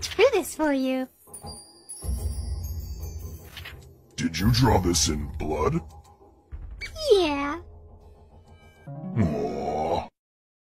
drew this for you. Did you draw this in blood?